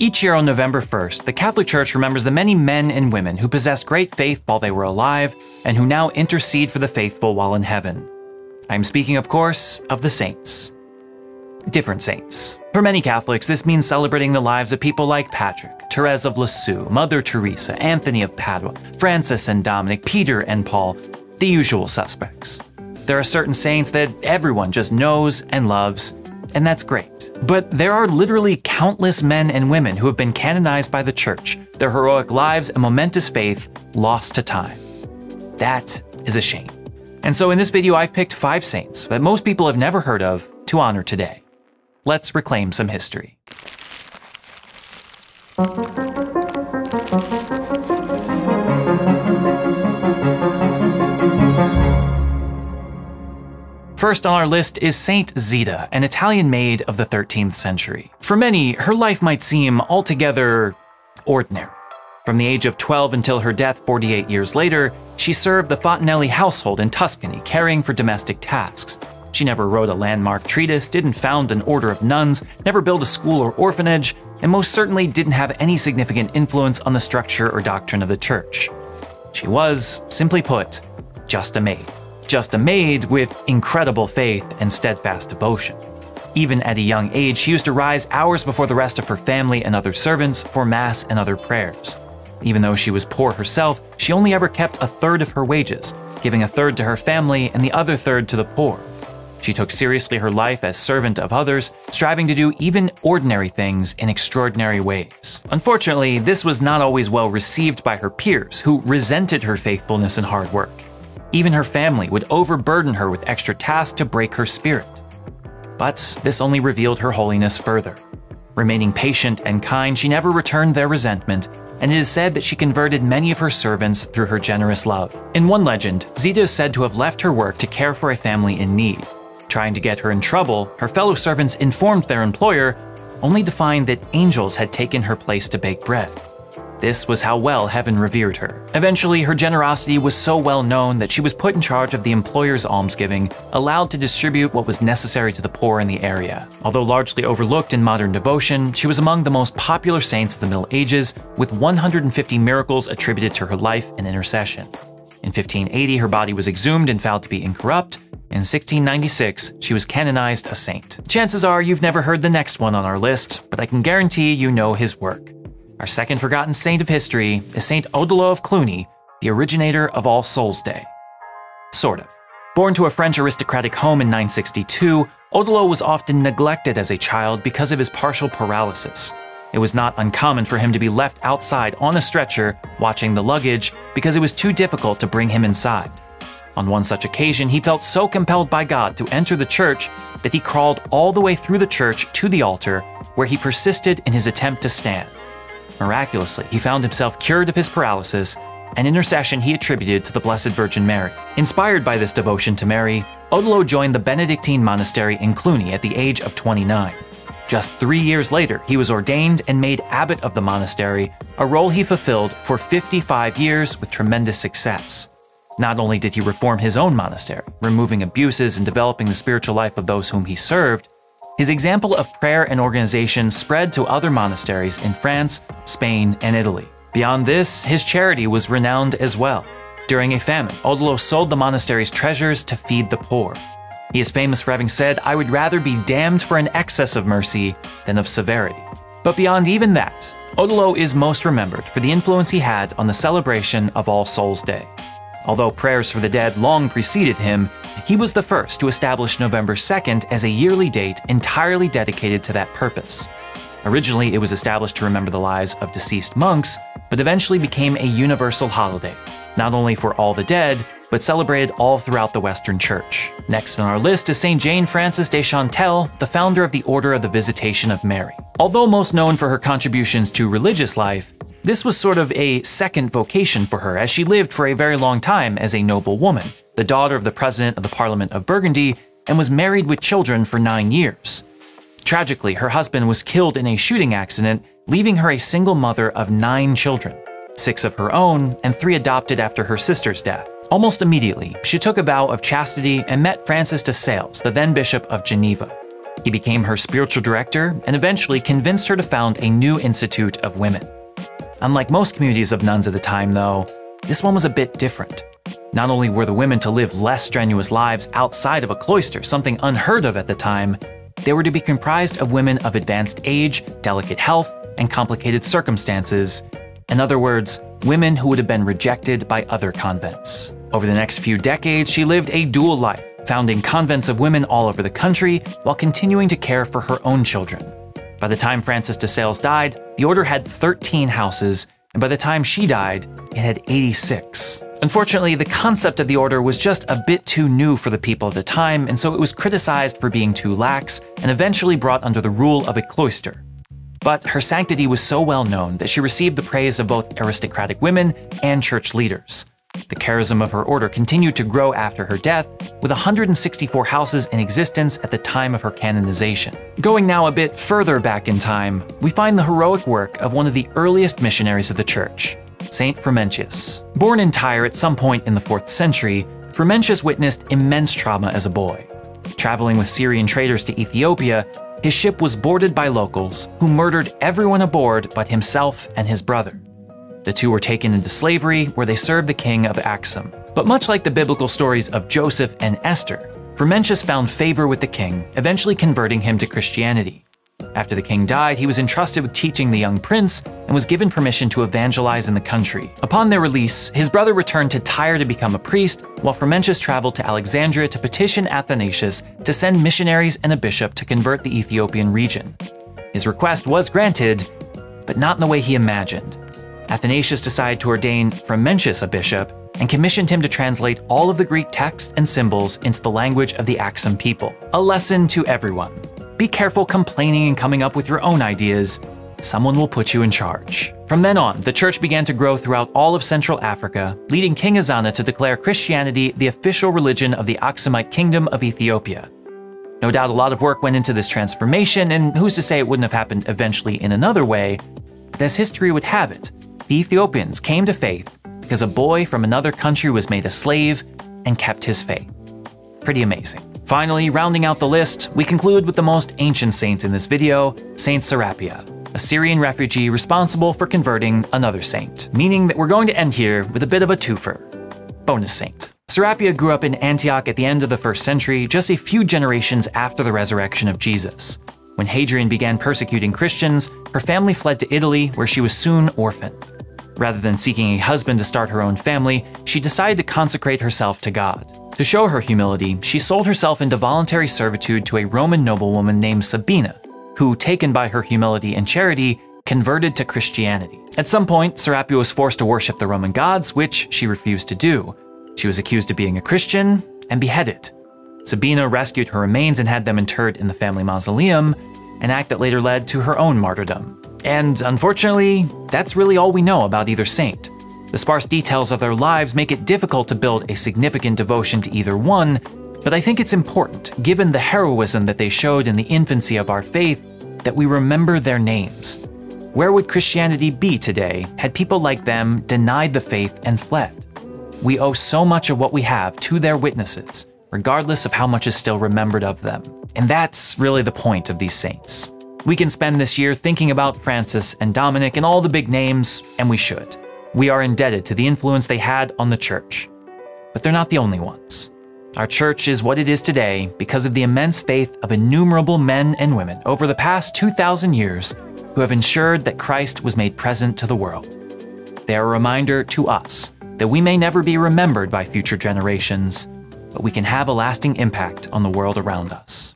Each year on November 1st, the Catholic Church remembers the many men and women who possessed great faith while they were alive and who now intercede for the faithful while in heaven. I am speaking, of course, of the saints. Different saints. For many Catholics, this means celebrating the lives of people like Patrick, Therese of Lisieux, Mother Teresa, Anthony of Padua, Francis and Dominic, Peter and Paul, the usual suspects. There are certain saints that everyone just knows and loves, and that's great. But there are literally countless men and women who have been canonized by the Church, their heroic lives and momentous faith lost to time. That is a shame. And so in this video, I've picked five saints that most people have never heard of to honor today. Let's reclaim some history. First on our list is Saint Zita, an Italian maid of the 13th century. For many, her life might seem altogether ordinary. From the age of 12 until her death 48 years later, she served the Fontanelli household in Tuscany, caring for domestic tasks. She never wrote a landmark treatise, didn't found an order of nuns, never built a school or orphanage, and most certainly didn't have any significant influence on the structure or doctrine of the church. She was, simply put, just a maid. Just a maid with incredible faith and steadfast devotion. Even at a young age, she used to rise hours before the rest of her family and other servants for Mass and other prayers. Even though she was poor herself, she only ever kept a third of her wages, giving a third to her family and the other third to the poor. She took seriously her life as servant of others, striving to do even ordinary things in extraordinary ways. Unfortunately, this was not always well received by her peers, who resented her faithfulness and hard work. Even her family would overburden her with extra tasks to break her spirit. But this only revealed her holiness further. Remaining patient and kind, she never returned their resentment, and it is said that she converted many of her servants through her generous love. In one legend, Zita is said to have left her work to care for a family in need. Trying to get her in trouble, her fellow servants informed their employer, only to find that angels had taken her place to bake bread. This was how well heaven revered her. Eventually, her generosity was so well known that she was put in charge of the employer's almsgiving, allowed to distribute what was necessary to the poor in the area. Although largely overlooked in modern devotion, she was among the most popular saints of the Middle Ages, with 150 miracles attributed to her life and intercession. In 1580, her body was exhumed and found to be incorrupt. In 1696, she was canonized a saint. Chances are you've never heard the next one on our list, but I can guarantee you know his work. Our second forgotten saint of history is Saint Odilo of Cluny, the originator of All Souls Day. Sort of. Born to a French aristocratic home in 962, Odilo was often neglected as a child because of his partial paralysis. It was not uncommon for him to be left outside on a stretcher watching the luggage because it was too difficult to bring him inside. On one such occasion, he felt so compelled by God to enter the church that he crawled all the way through the church to the altar, where he persisted in his attempt to stand. Miraculously, he found himself cured of his paralysis, an intercession he attributed to the Blessed Virgin Mary. Inspired by this devotion to Mary, Odilo joined the Benedictine monastery in Cluny at the age of 29. Just three years later, he was ordained and made abbot of the monastery, a role he fulfilled for 55 years with tremendous success. Not only did he reform his own monastery, removing abuses and developing the spiritual life of those whom he served, his example of prayer and organization spread to other monasteries in France, Spain, and Italy. Beyond this, his charity was renowned as well. During a famine, Odilo sold the monastery's treasures to feed the poor. He is famous for having said, I would rather be damned for an excess of mercy than of severity. But beyond even that, Odilo is most remembered for the influence he had on the celebration of All Souls Day. Although prayers for the dead long preceded him, he was the first to establish November 2nd as a yearly date entirely dedicated to that purpose. Originally, it was established to remember the lives of deceased monks, but eventually became a universal holiday, not only for all the dead, but celebrated all throughout the Western Church. Next on our list is St. Jane Frances de Chantal, the founder of the Order of the Visitation of Mary. Although most known for her contributions to religious life, this was sort of a second vocation for her, as she lived for a very long time as a noble woman, the daughter of the president of the Parliament of Burgundy, and was married with children for nine years. Tragically, her husband was killed in a shooting accident, leaving her a single mother of nine children, six of her own and three adopted after her sister's death. Almost immediately, she took a vow of chastity and met Francis de Sales, the then Bishop of Geneva. He became her spiritual director and eventually convinced her to found a new institute of women. Unlike most communities of nuns at the time, though, this one was a bit different. Not only were the women to live less strenuous lives outside of a cloister, something unheard of at the time, they were to be comprised of women of advanced age, delicate health, and complicated circumstances. In other words, women who would have been rejected by other convents. Over the next few decades, she lived a dual life, founding convents of women all over the country while continuing to care for her own children. By the time Francis de Sales died, the order had 13 houses, and by the time she died, it had 86. Unfortunately, the concept of the order was just a bit too new for the people of the time, and so it was criticized for being too lax and eventually brought under the rule of a cloister. But her sanctity was so well known that she received the praise of both aristocratic women and church leaders. The charism of her order continued to grow after her death, with 164 houses in existence at the time of her canonization. Going now a bit further back in time, we find the heroic work of one of the earliest missionaries of the church, Saint Frumentius. Born in Tyre at some point in the 4th century, Frumentius witnessed immense trauma as a boy. Traveling with Syrian traders to Ethiopia, his ship was boarded by locals who murdered everyone aboard but himself and his brother. The two were taken into slavery, where they served the king of Axum. But much like the biblical stories of Joseph and Esther, Frumentius found favor with the king, eventually converting him to Christianity. After the king died, he was entrusted with teaching the young prince and was given permission to evangelize in the country. Upon their release, his brother returned to Tyre to become a priest, while Frumentius traveled to Alexandria to petition Athanasius to send missionaries and a bishop to convert the Ethiopian region. His request was granted, but not in the way he imagined. Athanasius decided to ordain Frumentius a bishop and commissioned him to translate all of the Greek texts and symbols into the language of the Axum people. A lesson to everyone. Be careful complaining and coming up with your own ideas. Someone will put you in charge. From then on, the church began to grow throughout all of Central Africa, leading King Ezana to declare Christianity the official religion of the Aksumite Kingdom of Ethiopia. No doubt a lot of work went into this transformation, and who's to say it wouldn't have happened eventually in another way, but as history would have it, the Ethiopians came to faith because a boy from another country was made a slave and kept his faith. Pretty amazing. Finally, rounding out the list, we conclude with the most ancient saint in this video, Saint Serapia, a Syrian refugee responsible for converting another saint, meaning that we're going to end here with a bit of a twofer. Bonus saint. Serapia grew up in Antioch at the end of the first century, just a few generations after the resurrection of Jesus. When Hadrian began persecuting Christians, her family fled to Italy, where she was soon orphaned. Rather than seeking a husband to start her own family, she decided to consecrate herself to God. To show her humility, she sold herself into voluntary servitude to a Roman noblewoman named Sabina, who, taken by her humility and charity, converted to Christianity. At some point, Serapia was forced to worship the Roman gods, which she refused to do. She was accused of being a Christian and beheaded. Sabina rescued her remains and had them interred in the family mausoleum, an act that later led to her own martyrdom. And unfortunately, that's really all we know about either saint. The sparse details of their lives make it difficult to build a significant devotion to either one, but I think it's important, given the heroism that they showed in the infancy of our faith, that we remember their names. Where would Christianity be today had people like them denied the faith and fled? We owe so much of what we have to their witnesses, regardless of how much is still remembered of them. And that's really the point of these saints. We can spend this year thinking about Francis and Dominic and all the big names, and we should. We are indebted to the influence they had on the church. But they're not the only ones. Our church is what it is today because of the immense faith of innumerable men and women over the past 2,000 years who have ensured that Christ was made present to the world. They are a reminder to us that we may never be remembered by future generations, but we can have a lasting impact on the world around us.